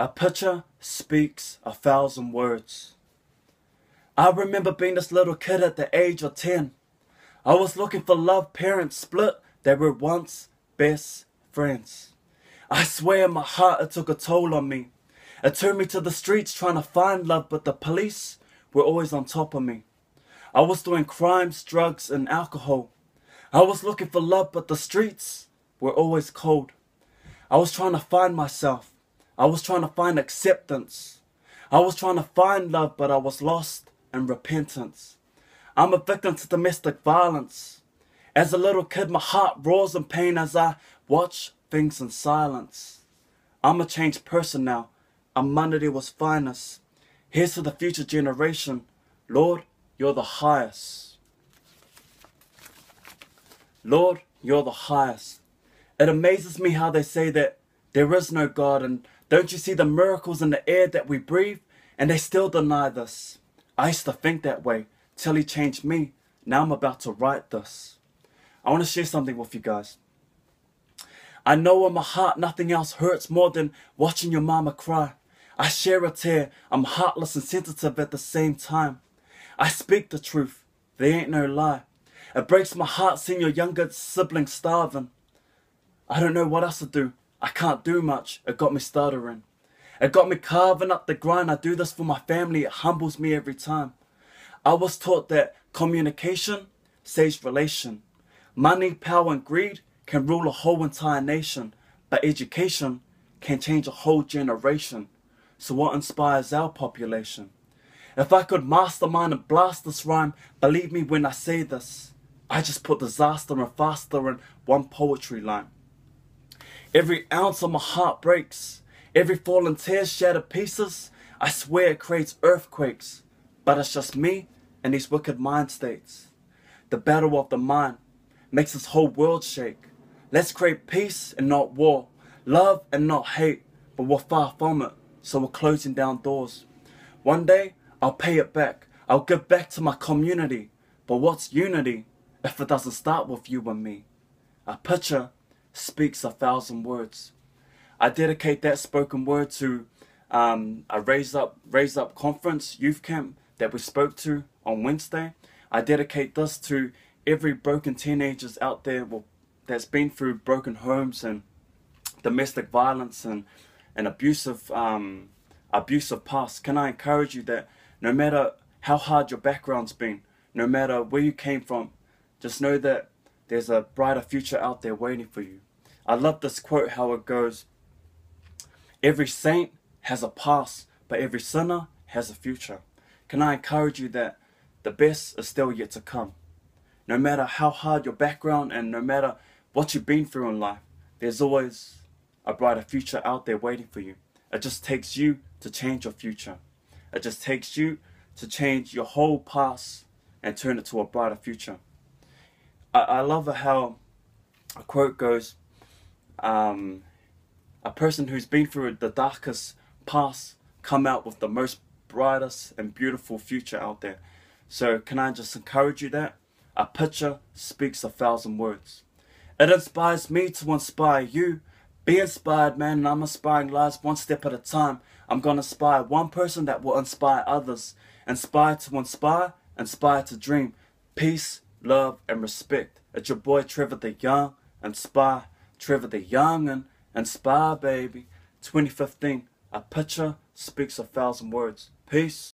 A picture speaks a thousand words. I remember being this little kid at the age of 10. I was looking for love, parents split, they were once best friends. I swear my heart it took a toll on me. It turned me to the streets trying to find love, but the police were always on top of me. I was doing crimes, drugs, and alcohol. I was looking for love, but the streets were always cold. I was trying to find myself. I was trying to find acceptance. I was trying to find love, but I was lost in repentance. I'm a victim to domestic violence. As a little kid, my heart roars in pain as I watch things in silence. I'm a changed person now. Humanity was finest. Here's to the future generation. Lord, you're the highest. Lord, you're the highest. It amazes me how they say that there is no God and don't you see the miracles in the air that we breathe and they still deny this. I used to think that way till he changed me. Now I'm about to write this. I want to share something with you guys. I know in my heart nothing else hurts more than watching your mama cry. I share a tear. I'm heartless and sensitive at the same time. I speak the truth. There ain't no lie. It breaks my heart seeing your younger sibling starving. I don't know what else to do. I can't do much. It got me stuttering. It got me carving up the grind. I do this for my family. It humbles me every time. I was taught that communication saves relation. Money, power, and greed can rule a whole entire nation, but education can change a whole generation. So what inspires our population? If I could mastermind and blast this rhyme, believe me when I say this, I just put disaster and faster in one poetry line. Every ounce of my heart breaks. Every fallen tear shattered pieces. I swear it creates earthquakes. But it's just me and these wicked mind states. The battle of the mind makes this whole world shake. Let's create peace and not war. Love and not hate. But we're far from it. So we're closing down doors. One day, I'll pay it back. I'll give back to my community. But what's unity if it doesn't start with you and me? A picture speaks a thousand words. I dedicate that spoken word to um, a Raise Up, Raise Up conference youth camp that we spoke to on Wednesday. I dedicate this to every broken teenagers out there that's been through broken homes and domestic violence and an abusive um, abusive past. Can I encourage you that no matter how hard your background's been, no matter where you came from, just know that there's a brighter future out there waiting for you. I love this quote how it goes Every saint has a past, but every sinner has a future. Can I encourage you that the best is still yet to come? No matter how hard your background and no matter what you've been through in life, there's always a brighter future out there waiting for you. It just takes you to change your future. It just takes you to change your whole past and turn it to a brighter future. I, I love how a quote goes, um, a person who's been through the darkest past come out with the most brightest and beautiful future out there. So can I just encourage you that? A picture speaks a thousand words. It inspires me to inspire you. Be inspired, man, and I'm inspiring lives one step at a time. I'm to inspire one person that will inspire others. Inspiar to inspire, inspire to dream. Peace, love, and respect. It's your boy Trevor the Young. Inspire, Trevor the Young, and Inspiar, baby. 2015. A picture speaks a thousand words. Peace.